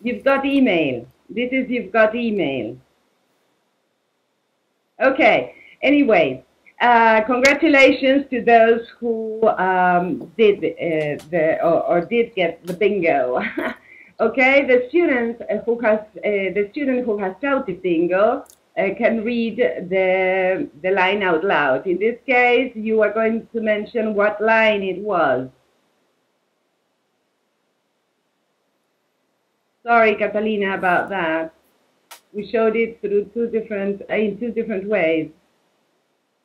You've got email. This is you've got email. Okay. Anyway, uh, congratulations to those who um, did uh, the or, or, did get the bingo. okay, the student who has uh, the student who has shouted bingo uh, can read the the line out loud. In this case, you are going to mention what line it was. Sorry, Catalina, about that. We showed it through two different in two different ways.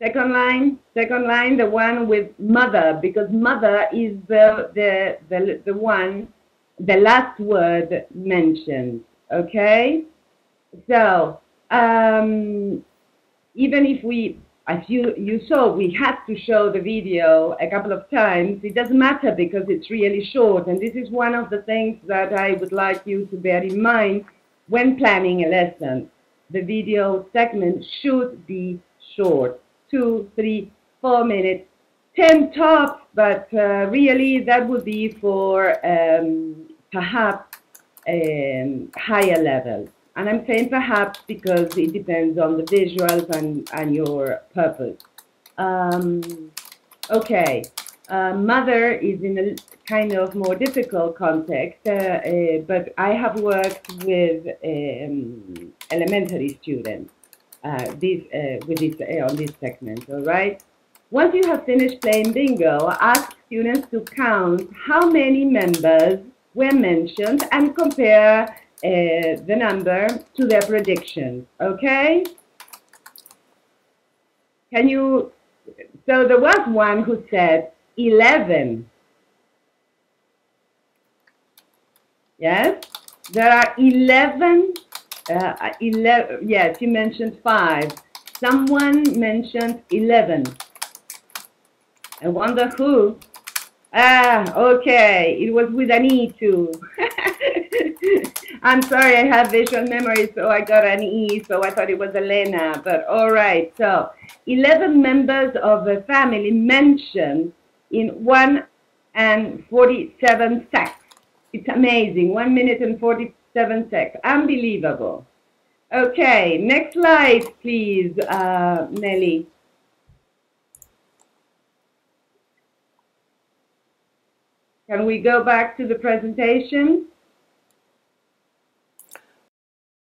Second line, second line, the one with mother, because mother is the, the, the, the one, the last word mentioned, okay? So, um, even if we, as you, you saw, we had to show the video a couple of times, it doesn't matter because it's really short, and this is one of the things that I would like you to bear in mind when planning a lesson. The video segment should be short two, three, four minutes, 10 tops, but uh, really that would be for um, perhaps um, higher levels. And I'm saying perhaps because it depends on the visuals and, and your purpose. Um, okay, uh, mother is in a kind of more difficult context, uh, uh, but I have worked with um, elementary students uh, this, uh, with this, uh, on this segment, all right? Once you have finished playing bingo, ask students to count how many members were mentioned and compare the number to their predictions, okay? Can you, so there was one who said 11. Yes? There are 11 uh, 11, yes, you mentioned five. Someone mentioned 11. I wonder who. Ah, okay, it was with an E too. I'm sorry, I have visual memory, so I got an E, so I thought it was Elena, but all right. So 11 members of a family mentioned in 1 and 47 seconds. It's amazing, 1 minute and 40 seven seconds. Unbelievable. Okay, next slide, please, uh, Nellie. Can we go back to the presentation?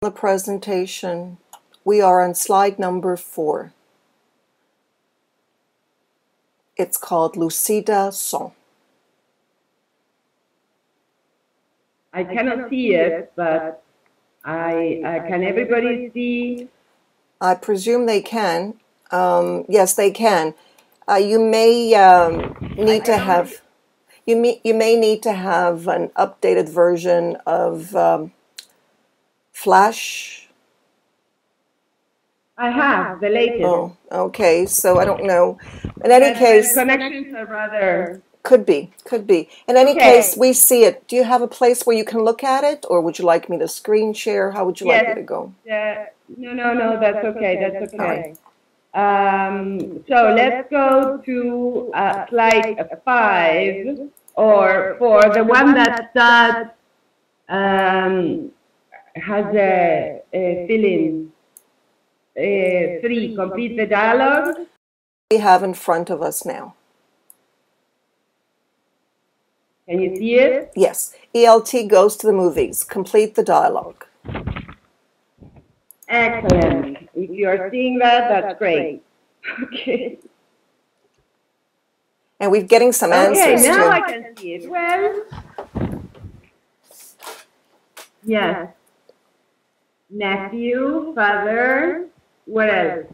The presentation, we are on slide number four. It's called Lucida Son. I cannot see it, but I, uh, can everybody see? I presume they can. Um, yes, they can. Uh, you may um, need to have you may you may need to have an updated version of um, Flash. I have the latest. Oh, okay. So I don't know. In any case, connections are rather could be, could be. In any okay. case, we see it. Do you have a place where you can look at it, or would you like me to screen share? How would you yes. like me to go? Yeah. No, no, no, that's okay. That's okay. Um, so let's go to uh, slide five or four, the one that starts um, has a, a fill-in. Uh, three, complete the dialogue. We have in front of us now. Can you see it? Yes. ELT goes to the movies. Complete the dialogue. Excellent. If you are seeing that, that's great. Okay. And we're getting some answers. Okay, now too. I can see it. Well, yes. Nephew, father, what else?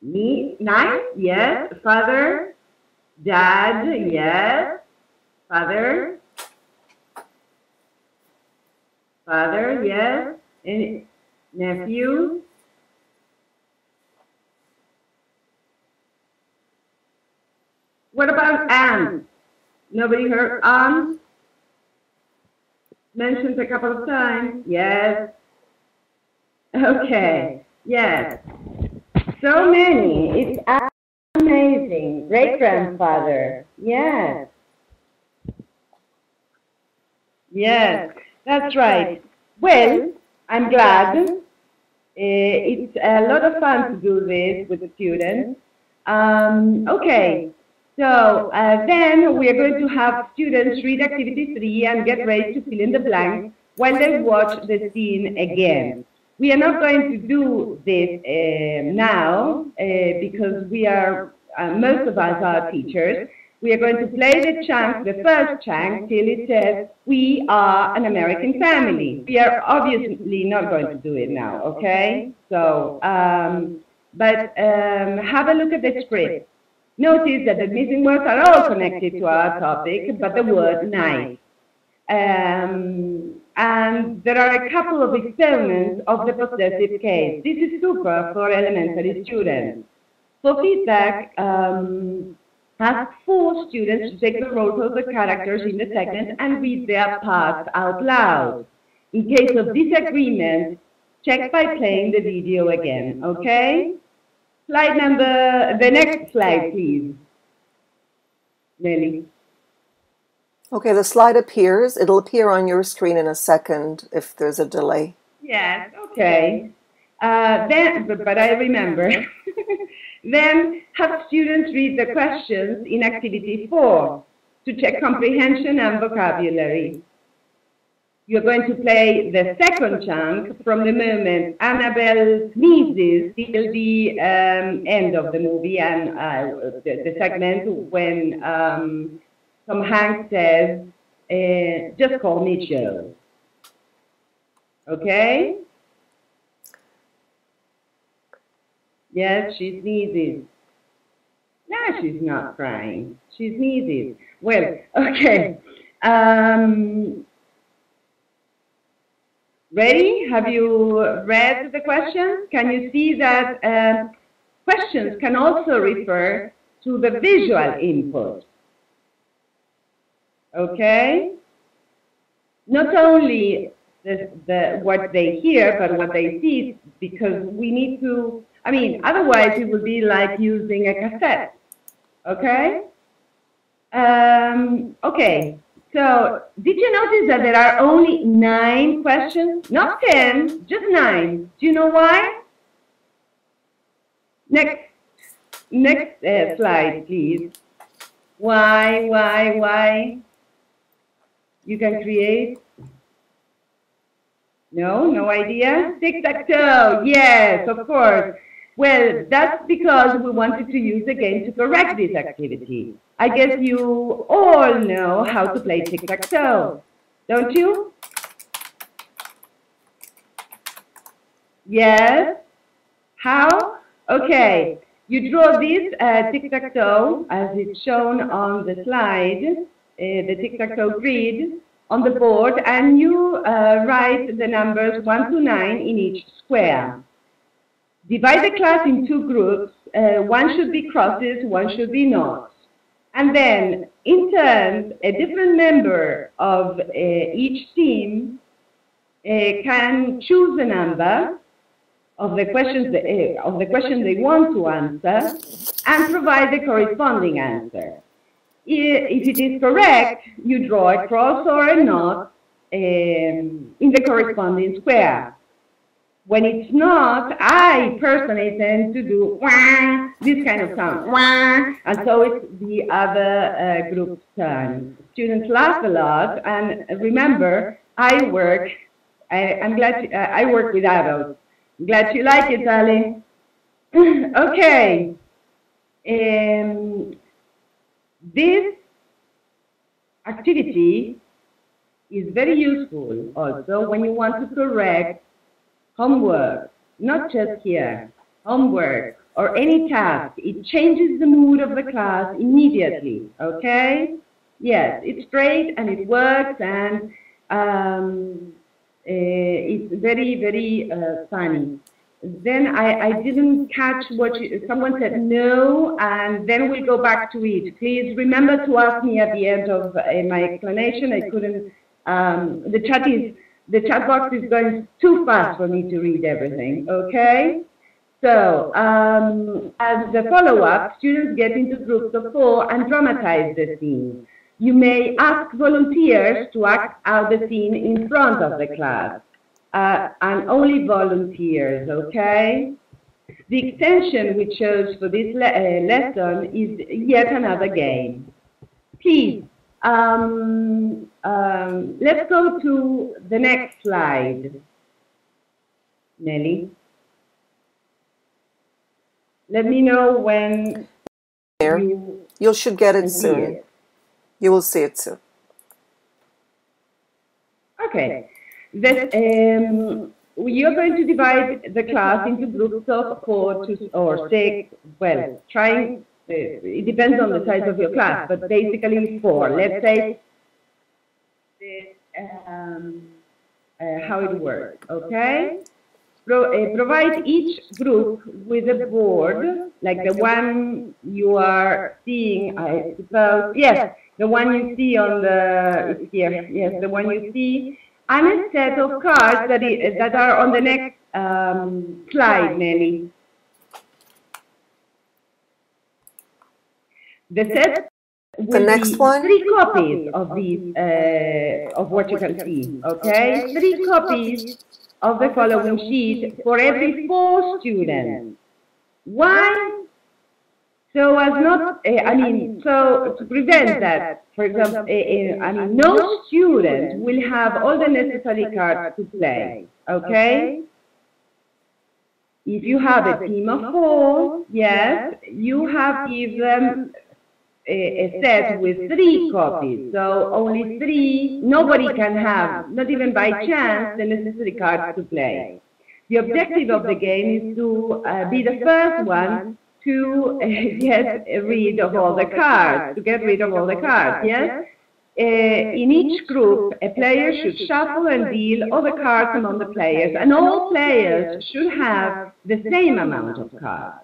Me, nine, yes. Father, dad, yes. Father? Father, yes. And nephew? What about aunt? Nobody heard aunt? Mentioned a couple of times. Yes. Okay. Yes. So many. It's amazing. Great grandfather. Yes. Yes. That's right. Well, I'm glad. Uh, it's a lot of fun to do this with the students. Um, okay, so uh, then we are going to have students read activity three and get ready to fill in the blanks while they watch the scene again. We are not going to do this uh, now uh, because we are, uh, most of us are teachers. We are going to play the chunk, the first chunk, till it says, we are an American family. We are obviously not going to do it now, okay? So, um, but um, have a look at the script. Notice that the missing words are all connected to our topic, but the word night. Um, and there are a couple of experiments of the possessive case. This is super for elementary students. For feedback, um, ask four students to take the roles of the characters in the segment and read their parts out loud. In case of disagreement, check by playing the video again, okay? Slide number, the next slide, please. Nellie. Okay, the slide appears. It'll appear on your screen in a second if there's a delay. Yes, okay. Uh, then, but, but I remember. then have students read the questions in activity four to check comprehension and vocabulary. You're going to play the second chunk from the moment Annabelle sneezes till the um, end of the movie and uh, the, the, segment when um, Tom Hanks says, uh, just call me Joe. Okay? Yes, she sneezes. No, she's not crying. She sneezes. Well, okay. Um, Ready? Have you read the questions? Can you see that uh, questions can also refer to the visual input? Okay? Not only the, the, what they hear, but what they see, because we need to, I mean, otherwise it would be like using a cassette. Okay? Um, okay, so did you notice that there are only nine questions? Not ten, just nine. Do you know why? Next, next uh, slide, please. Why, why, why? You can create. No, no idea? Tic-tac-toe, yes, of course. Well, that's because we wanted to use the game to correct this activity. I guess you all know how to play tic-tac-toe, don't you? Yes? How? Okay. You draw this uh, tic-tac-toe, as it's shown on the slide, uh, the tic-tac-toe grid, on the board, and you uh, write the numbers 1 to 9 in each square. Divide the class in two groups. Uh, one should be crosses, one should be noughts. And then, in turn, a different member of uh, each team uh, can choose a number of the questions they, uh, of the question they want to answer and provide the corresponding answer. If it is correct, you draw a cross or a knot um, in the corresponding square. When it's not, I personally tend to do wah, this kind of sound, and so it's the other uh, group's turn. Students laugh a lot, and remember, I work, I, am glad, uh, I work with adults. Glad you like it, darling. okay. Um, this activity is very useful also when you want to correct homework, not just here, homework or any task. It changes the mood of the class immediately, okay? Yes, it's great and it works and um, uh, it's very, very uh, funny. Then I, I didn't catch what you, someone said no, and then we'll go back to it. Please remember to ask me at the end of uh, my explanation. I couldn't, um, the chat is the chat box is going too fast for me to read everything, okay? So, um, as a follow-up, students get into groups of four and dramatize the scene. You may ask volunteers to act out the scene in front of the class, uh, and only volunteers, okay? The extension we chose for this le uh, lesson is yet another game. Please, um, um, let's go to the next slide. Nellie. Let me know when There. you You should get it soon. it. You will see it soon. Okay. That, um, you're going to divide the class into groups of four to, or six, well, trying, uh, it depends on the size of your class, but basically four. Let's say, um, uh, how it works, okay? Pro, uh, provide each group with a board, like the one you are seeing, I suppose, yes, the one you see on the, here, yes, the one you see, and a set of cards that, that are on the next um, slide, Nellie. The set will next one? three copies of these, uh, of what you can see, okay? Three copies of the following sheet for every four students. Why? So as not, uh, I mean, so to prevent that, for example, uh, uh, I mean, no student will have all the necessary cards to play, okay? If you have a team of four, yes, you have give them a, a set with three copies, so only three, nobody can have, not even by chance, the necessary cards to play. The objective of the game is to uh, be the first one to uh, get rid of all the cards, to get rid of all the cards, yes? Uh, in each group, a player should shuffle and deal all the cards among the players, and all players should have the same amount of cards.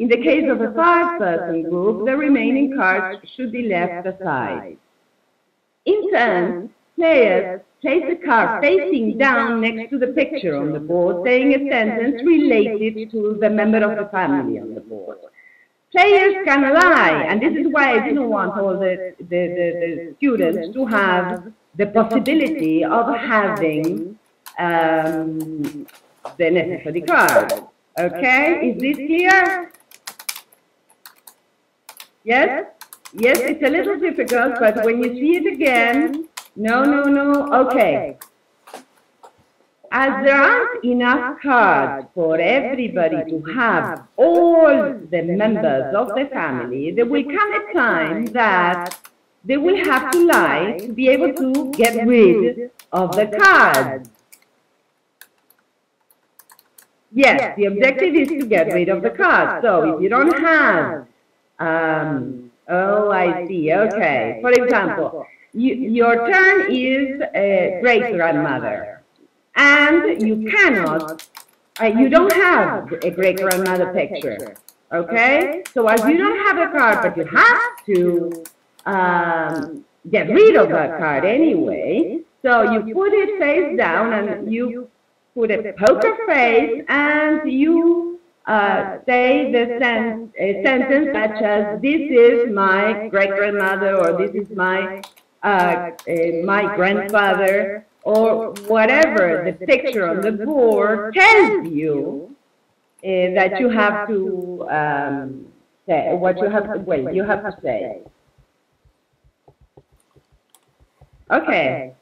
In the case of a five-person group, the remaining cards should be left aside. In turn, players place a card facing down next to the picture on the board, saying a sentence related to the member of the family on the board. Players can lie, and this is why I didn't want all the, the, the, the students to have the possibility of having um, the necessary cards. Okay, is this clear? Yes? Yes, it's a little difficult, but when you see it again, no, no, no, okay. As there aren't enough cards for everybody to have all the members of the family, there will come a time that they will have to lie to be able to get rid of the cards. Yes, the objective is to get rid of the cards. So if you don't have, um, oh, I see, okay. For example, you, your turn is a great grandmother, and you cannot, uh, you don't have a great grandmother picture, okay? So as you don't have a card, but you have to um, get rid of that card anyway, so you put it face down and you put a poker face and you uh, say the sen a sentence such as, this is my great-grandmother, or this is my, uh, my grandfather, or whatever the picture on the board tells you uh, that you have to um, say, what you have to, well, you have to say. Okay.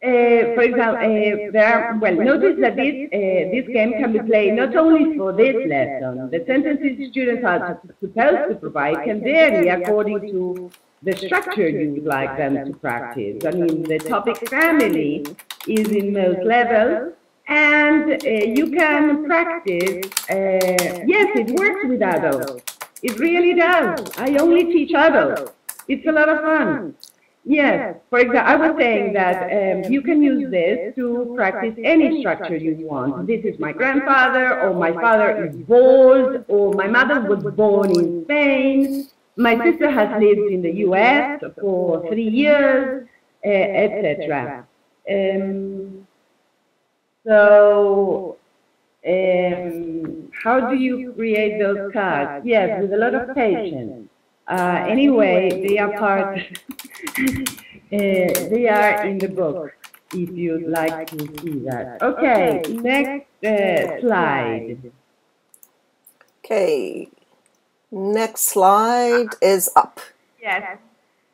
Uh, for example, uh, there are, well, notice that this, uh, this game can be played not only for this lesson. The sentences students are supposed to provide can vary according to the structure you would like them to practice. I mean, the topic family is in most levels, and uh, you can practice, uh, yes, it works with adults. It really does. I only teach adults. It's a lot of fun. Yes, for example, I was saying that um, you can use this to practice any structure you want. This is my grandfather, or my father is bald, or my mother was born in Spain, my sister has lived in the U.S. for three years, uh, etc. Um, so, um, how do you create those cards? Yes, with a lot of patience. Uh, anyway, they are part, uh, they are in the book, if you'd like to see that. Okay, next uh, slide. Okay. Next slide is up. Yes.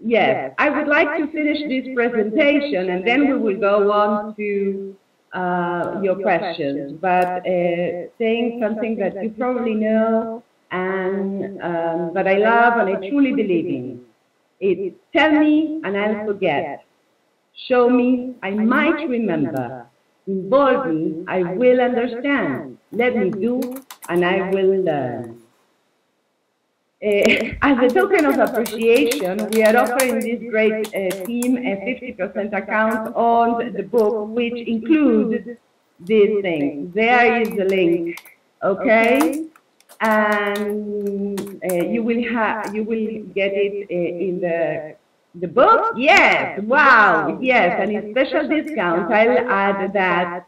Yes, I would like to finish this presentation and then we will go on to uh, your questions. But uh, saying something that you probably know and um, that I love and I truly believe in. It's tell me and I'll forget. Show me, I might remember. Involve me, I will understand. Let me do and I will learn. Uh, as a token of appreciation, we are offering this great uh, team a 50% account on the book, which includes these things. There is the link, okay? And uh, you will have, you will get it in the the book. Yes, wow, yes, and in special discount, I'll add that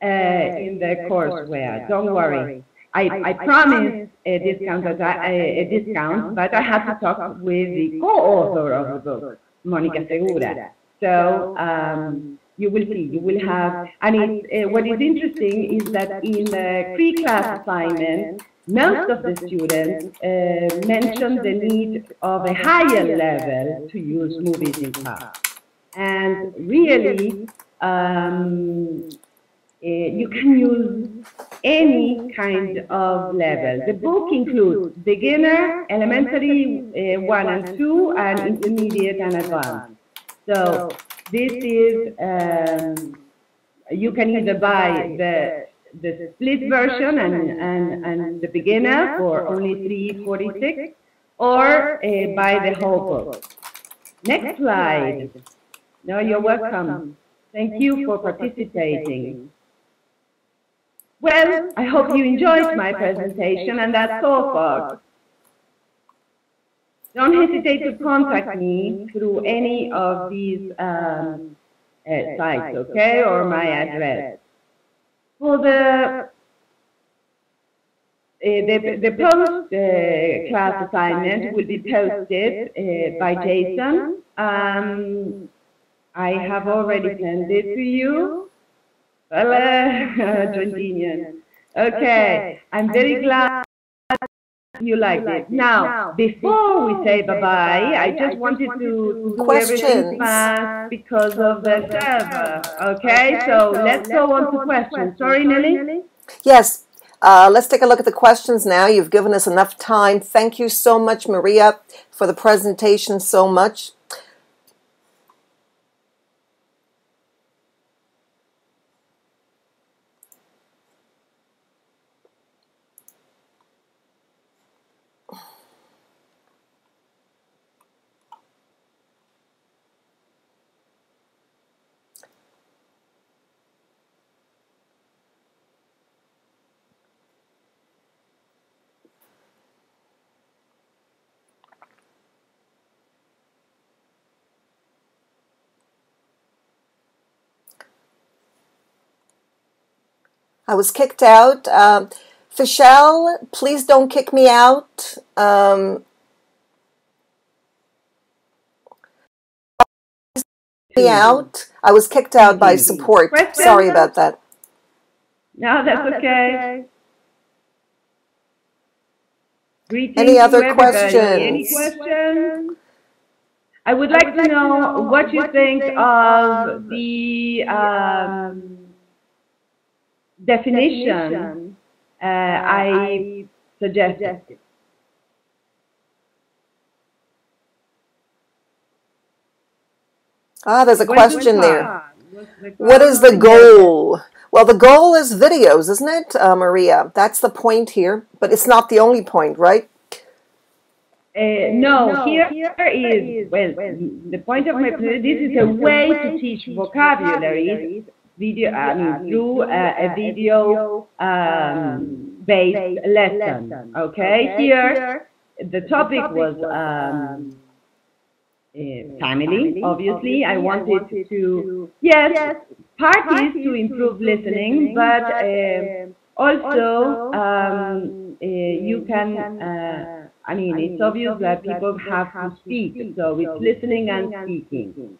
in the courseware. Don't worry. I, I promised a discount, a, a discount, but I have to talk with the co-author of the book, Monica Segura. So um, you will see, you will have, and it, uh, what is interesting is that in the pre-class assignment, most of the students uh, mentioned the need of a higher level to use movies in class. And really, um, uh, you can use any kind of level. The book includes beginner, elementary uh, 1 and 2, and intermediate and advanced. So this is, um, you can either buy the, the split version and, and, and the beginner for only 346 or uh, buy the whole book. Next slide. No, you're welcome. Thank you for participating. Well, I hope you enjoyed my presentation, and that's all, folks. Don't hesitate to contact me through any of these um, uh, sites, okay, or my address. For the uh, the, the post-class uh, assignment will be posted uh, by Jason. Um, I have already sent it to you. Well. Okay, I'm very glad you like it. Now, before we say bye-bye, I just wanted to do everything fast because of the server. Okay, so let's go on to questions. Sorry, Nellie? Yes, uh, let's take a look at the questions now. You've given us enough time. Thank you so much, Maria, for the presentation so much. I was kicked out. Um, Fischel, please don't kick me out. Um, me out. I was kicked out by support. Sorry about that. No, that's okay. Greetings Any other questions? Any questions? I would like to know what you think of the um, definition uh, I suggested. Ah, there's a What's question there. What's the What is the cause? goal? Well, the goal is videos, isn't it, uh, Maria? That's the point here, but it's not the only point, right? Uh, no, here is, well, the point of my presentation, this is a way to teach vocabulary video, I mean, through a, a video um, based lesson. Okay, here the topic was um, uh, family, obviously. I wanted to, yes, part is to improve listening, but um, also um, uh, you can, uh, I mean, it's obvious that people have to speak, so it's listening and speaking.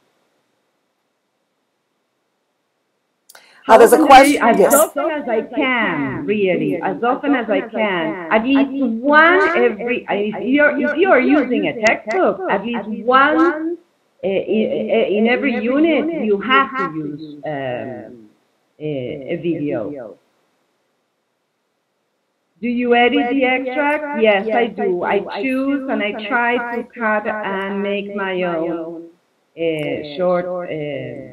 Uh, there's a question. As Yes. often as I can, really, as often as I can, at least one every. If you're if you're using a textbook, at least one in, in every unit, you have to use um, a, a video. Do you edit the extract? Yes, I do. I choose and I try to cut and make my own uh, short uh,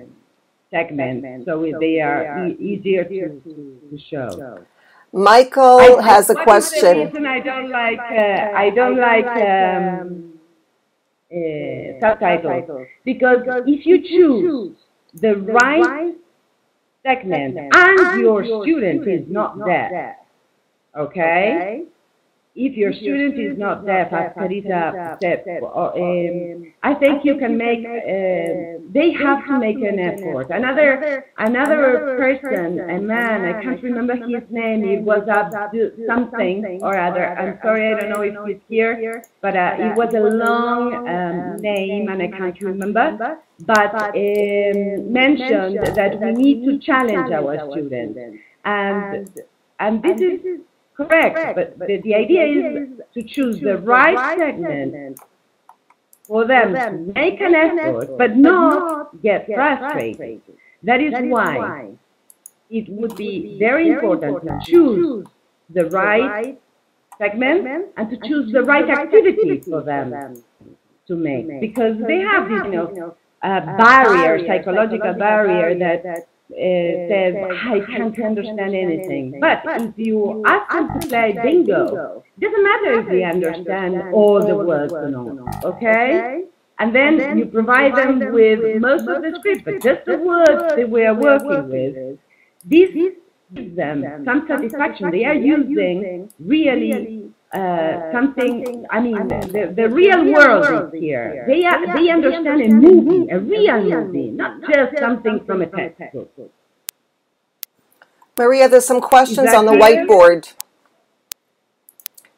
segments so they are e- easier to, to show. Michael has a What is the question. reason I don't like uh, I don't like um, uh, subtitles because if you choose the right segment and your student is not deaf, okay? If your student is not deaf, as said, or, um, I think you can make. Uh, they have to make an effort. Another another person, a man, I can't remember his name. It was Abdul something or other. I'm sorry, I don't know if he's here, but uh, it was a long um, name and I can't remember. But um, mentioned that we need to challenge our students, and and this is correct. But the, the idea is to choose the right segment for them to make an effort, but not get frustrated. That is why it would be very important to choose the right segment and to choose the right activity for them to make because they have this, you know, uh, barrier, psychological barrier that uh, Uh, uh, says I can't understand anything. But if you ask them to play bingo, it doesn't matter if they understand all the words or not. Okay? And then you provide them with most of the script, but just the words they were working with. This gives them some satisfaction. They are using really uh, something. I mean, the, the real world is here. They are, they understand a movie, a real movie, not just something from a textbook. Maria, there's some questions on the clear? whiteboard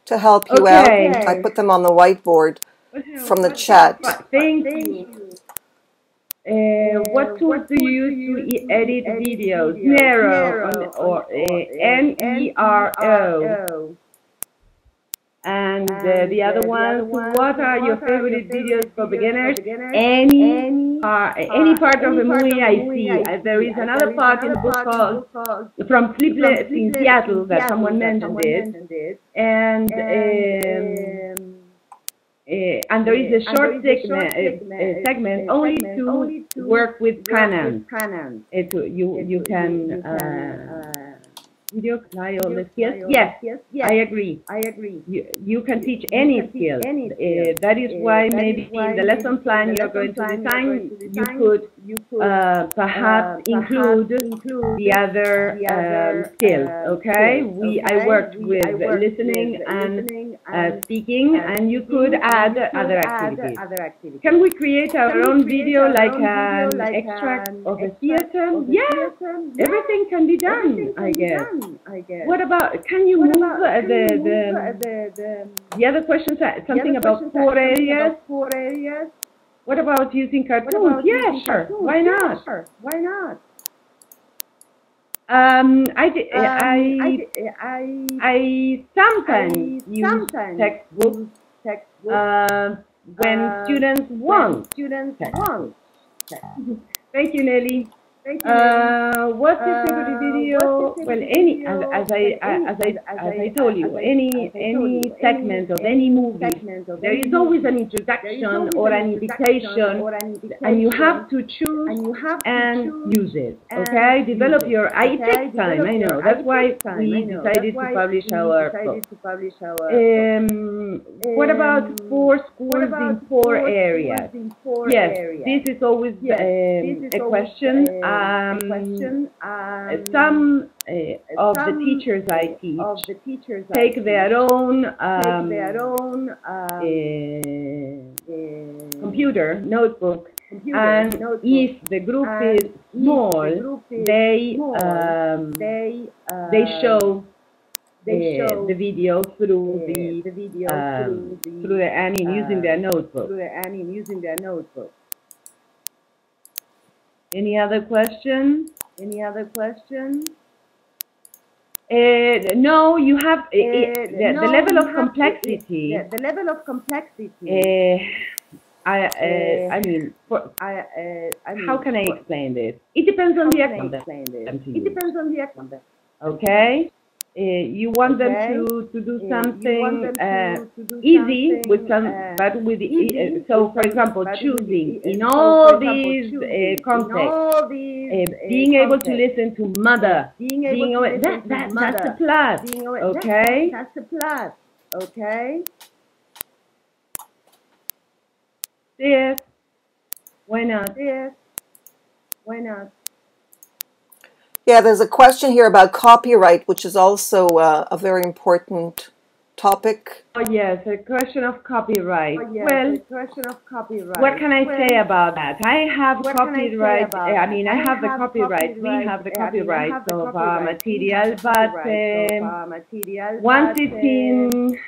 to help you Okay. out. I put them on the whiteboard from the chat. Thank you. Uh, what tools do you use to e- edit videos? Nero on- or uh, N-E-R-O. And uh, the other one, what are your favorite videos for beginners? Any part, any part of the movie I see. Uh, there is another part in the book called From Sleepless in Seattle that someone mentioned it. And um, uh, and there is a short segment, uh, uh, segment only to work with canons. Uh, to, you you can uh, apply all the skills. Yes, I agree. I agree. You, you can teach any can teach skills. any Uh, that is Uh, why that maybe is why in the lesson plan the you're going to plan design, you're going to you could you could uh, perhaps uh, include perhaps include the other, the other, um, skills. uh, okay, we I worked We- with I worked listening with and listening uh, speaking, uh, and you could add other activities. other activities. Can we create our own video like an extract of a theater? Yes, everything can be done. I guess. done, I guess. What about? Can you move uh, can the move, the uh, the, the, the other questions? Something about questions core are something areas. about core areas? What about using cartoons? yeah, sure. Why not? sure. Why not? Um, I, Um, I, I, I sometimes I use sometimes textbooks use textbooks uh, when uh, students want. students textbooks. want. Thank you, Nellie. Thank you. Nellie. Uh, what's favorite Uh, video? Well, any as, as I as I as- I- told you, any any segment of any- movie, there is always an introduction or an introduction invitation, or an invitation, and you have to choose and you have to and use it. Okay, develop your. I, it takes time. I know. That's why we decided to publish our decided book. to publish our book. Um, what about Um, four schools in four areas? Yes, areas? this is always um, a question. uh, Um, question. uh, Um, some uh, of the teachers I uh, teach the teachers I take teach their own take um, their own um, uh, uh, computer notebook, computer and notebook. if the group And is small, the group is they small, um, they uh, they show they uh, show the video through uh, the the video um, through the through the I mean using their uh, notebook. through the I mean using their notebook. Any other questions? Any other questions? Uh, no, you have uh, Uh, the, no, the level of have to- complexity. The, the level of complexity. Uh, I uh, I mean, for, I, I mean, how can I explain this? It depends on the this? It depends on the. Okay, uh, you want Okay. them to to do something uh, to, to do easy something, with some, uh, but with easy so for example, choosing in all these uh, contexts. Being able to listen to mother, being able being to aware, listen that, that, that's mother, the plus. being aware, okay? that, that's a plus, okay? Yes. Why not? Yes, why not? Yeah, there's a question here about copyright, which is also uh, a very important topic. Oh yes, a question of copyright. Oh, yes, well, the question of copyright. what can I Well, say about that? I have What can I copyright. I mean, I I have the have copyright. We have the I mean, copyright have the of our material, but um, our material, once but, it's uh, in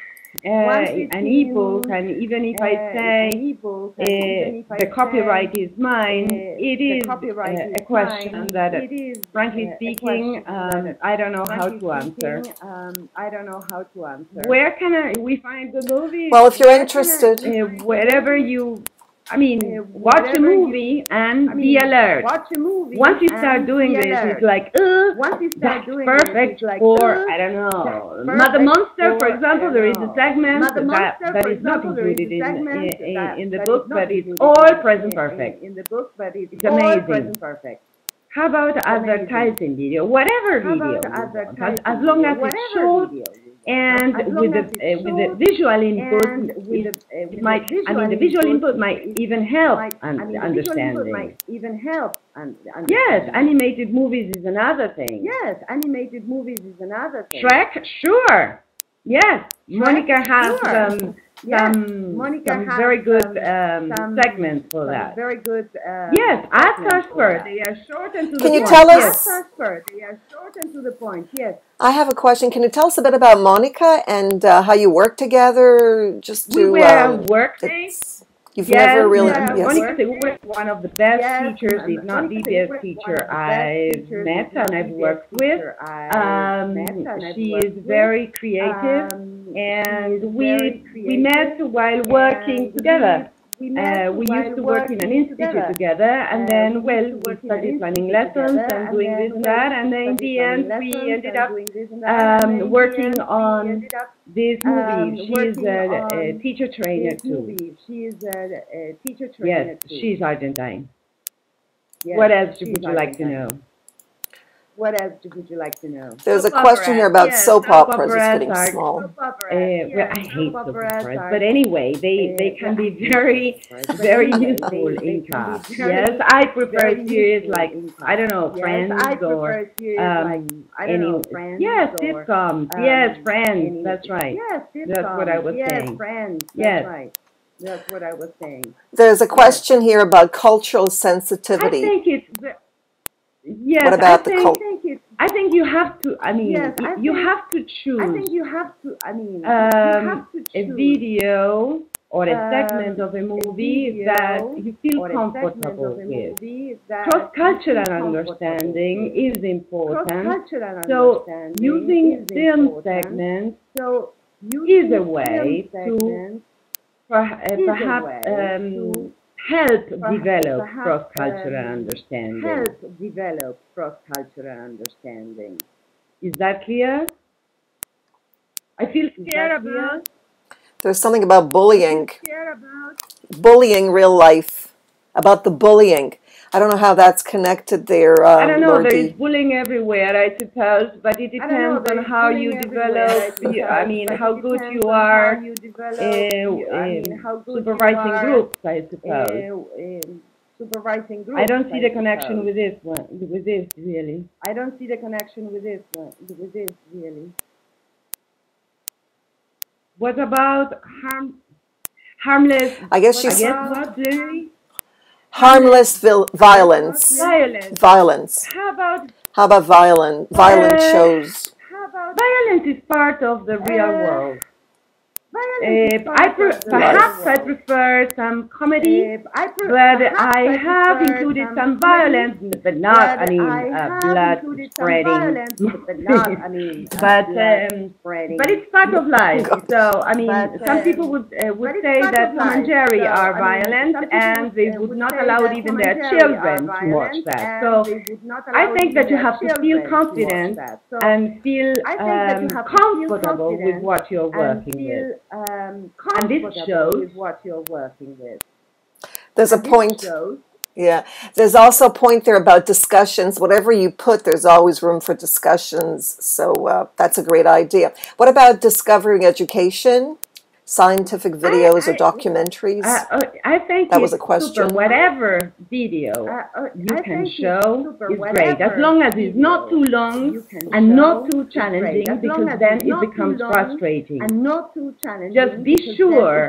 uh, an in, ebook, and even if uh, I say an ebook, uh, and even I the copyright say, is mine, uh, it copyright uh, a question mine, that, it is, frankly uh, speaking, um, I don't know how frankly to answer. speaking, Um, I don't know how to answer. Where can I, we find the movie? Well, if you're Where can I- interested, uh, wherever you, I mean, watch a movie and I be alert. Watch a movie. Once you start doing this, alert. it's like, uh, Once you start doing this, perfect it's like, for, uh, I don't know, Mother Monster, for example, there is a segment Mother that, Monster, that for not example, there is a included in, segment in, in the book, but it's all present perfect. In, in the book, but it's, amazing. present perfect. How about advertising video? Whatever How video, about you want, as, as long as it's short video you want. and with the uh, with the visual input, and with it, the, uh, with it might. the I mean, the visual input might even help might- un- I mean, understanding. might even help. And, Yes, animated movies is another thing. Yes, animated movies is another thing. Shrek, sure. Yes, Monica has sure. um, Yes, some Monica some very good some- um, some- segments for that. Very good. Uh, Yes, ads segments are for They are short and to Can the you point. tell Yes. us- Ads are spur. They are short and to the point. Yes. I have a question. Can you tell us a bit about Monica and uh, how you work together? Just to We to were um, working. It's, you've Yes, never really yeah, yes. Monica Segura is one of the best Yes, teachers, if not the best Segura is one teacher of the best I've met and I've worked with. Um, met and I've she is very creative, Um, and we we met while working and together. We, Uh, we used to work in an institute together. together, and Uh, then we well, we started planning lessons together, and doing this and that, and then in the end, we ended up doing this and that, and um, then in the working on this movie. um, she is a, teacher trainer too. She is a, teacher trainer Yes, she's Argentine. Yes, what else would you like to know? What else would you like to know? There's a question here about yes, soap soap operas. Operas getting are- small. Soap operas, Uh, yes, well, I soap hate soap operas operas, are- but anyway, they, uh, they can yeah. be very, very useful they- they in class. Yes, I prefer very series like. I don't know, Yes, Friends I or, prefer series um, like, I don't know, any, Friends yes, sitcoms, um, yes, Friends, any- that's right. Yes, That's what I sitcoms, was yes, saying. Friends, that's Yes. right. That's what I was saying. There's a question here about cultural sensitivity. I sensitivity. think it's, ve- yes, What about I the think, cult- I think it's, I think you have to, I mean, Yes, y- I you think- have to choose I think you have to, I mean, you Um, have to a video or a um, segment of a movie video that you feel or a segment comfortable with. Cross-cultural understanding is important. Cross-cultural So using is film important. segments So is using a way to segments per- is a perhaps way um, to help develop cross-cultural um, understanding. help develop cross-cultural understanding. Is that clear? I feel Is scared that about. There's something about bullying, Scared about. bullying real life, about the bullying. I don't know how that's connected there, um, I don't know. There is bullying everywhere, I suppose, but it I know, depends on how you develop. you- I mean, how good you are you develop, uh, I mean, in how good you supervising are, groups, I uh, suppose. um, supervising groups. I don't see the suppose. connection with this one, with this really. I don't see the connection with this one, with this really. What about harm, harmless? I guess she's. I she's guess what, Larry? Harmless vil- violence. Violence. Violence. How about How about violent, violent Uh, shows? How about Violence is part of the real Uh, world. Uh, I pre- of the perhaps I prefer some comedy, I but I have included some violence, but not, I mean, I uh, have blood included some spreading. violence, but not, I mean, uh, But, blood um, spreading. But it's part of life. So I mean, But, some people would uh, would say that Tom and. Jerry So, are I mean, violent, and they uh, would would not allow even their and Jerry are children to watch that. So would I think that you have to feel children to watch confident and feel I think that um, you have to feel comfortable with what you're working with. Um, And this comfortable shows- with what you're working with. There's a And this point. shows Yeah, there's also a point there about discussions. Whatever you put, there's always room for discussions. So uh, that's a great idea. What about discovering education, scientific videos or I- documentaries? Uh, uh, I think That was a question. Super. Whatever video Uh, uh, you I can show super. is great, as long as it's not too long and not too challenging, because then it becomes frustrating. and not too challenging. Just be sure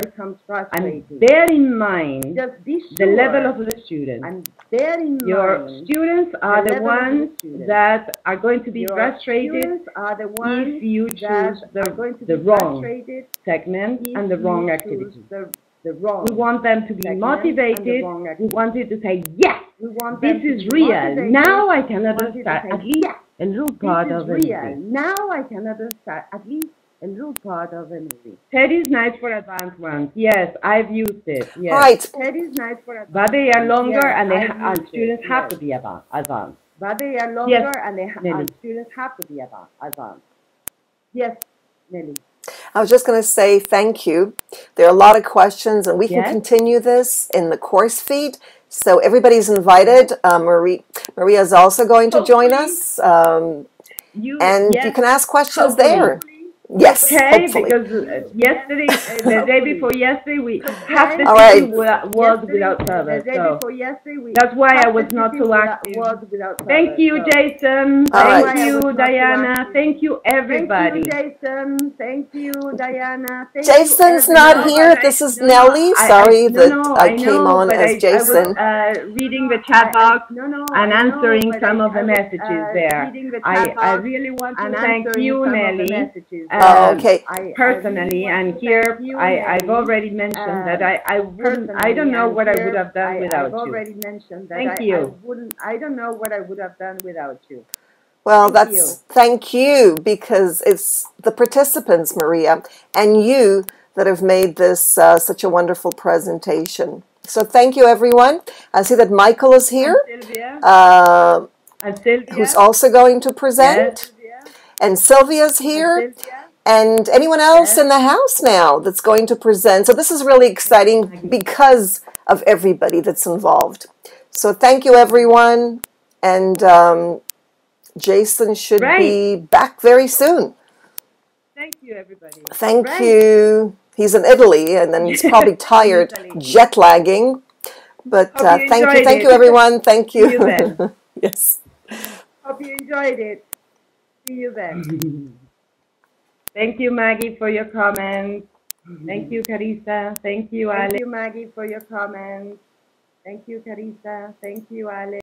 And bear in mind Just be the level of the students. and bear in Your students are the the level the ones that are going to be your frustrated are the ones if you that choose are the, going to the be wrong frustrated segment if and the wrong you activity. The, the wrong. We want them to be segment and the motivated. We want you to say, yes, We want this is real. Now I can We want you to understand say, at least yes, a little this part is of a real. Now I can understand at least a little part of a movie. TED is nice for advanced ones. Yes, I've used it. Yes. All right. That is nice for advanced. But they are longer Yes, and they I've ha- and used it, students have yes. to be advan- advanced. But they are longer Yes, and they ha- Nellie. and students have to be advan- advanced. Yes, Nellie. I was just going to say thank you. There are a lot of questions, and we can Yes. continue this in the course feed. So everybody's invited. Uh, Marie Maria is also going to join Hopefully. us, um, You, and yes, you can ask questions hopefully. there. Yes, Okay, hopefully. because uh, yesterday, uh, the day before yesterday, we half the All city right. was without server. The day So before yesterday, we that's why I was not so wa- active. Was without service, Thank you, so- Jason. All Thank right. you, I was not so Diana. Thank you, everybody. Thank you, Jason. Thank you, Diana. Thank Jason's you, not everyone. here. This is No, Nellie. I- I- Sorry no, that no, I I came know, on as I- Jason. I was uh, reading the I- chat I- box no, no, and know, answering some I- of the I messages uh, there. the I, I really want to and thank you, some of the Nellie. Messages. Uh, Oh, okay. I- I personally and here I, I've already mentioned Uh, that I, I wouldn't I don't know what I would have done I, without I've you. already mentioned that Thank I, you. I wouldn't. I don't know what I would have done without you. Well, Thank that's thank you because it's the participants, Maria, and you that have made this uh, such a wonderful presentation. So thank you, everyone. I see that Michael is here, And Sylvia, uh, and Sylvia, who's also going to present, Yes. and Sylvia's here, And Sylvia, and anyone else in the house now that's going to present. So this is really exciting because of everybody that's involved. So thank you, everyone, and um, Jason should be back very soon. Thank you, everybody. Thank Right. you. He's in Italy, and then he's probably tired, jet lagging. But uh, you thank you, thank it. you, everyone. Thank you. See you then. yes. hope you enjoyed it. See you then. Thank mm-hmm. you, Maggie, for your comments. Thank you, Carissa. Thank you, Thank Alex. you, Maggie, for your comments. Thank you, Carissa. Thank you, Alex.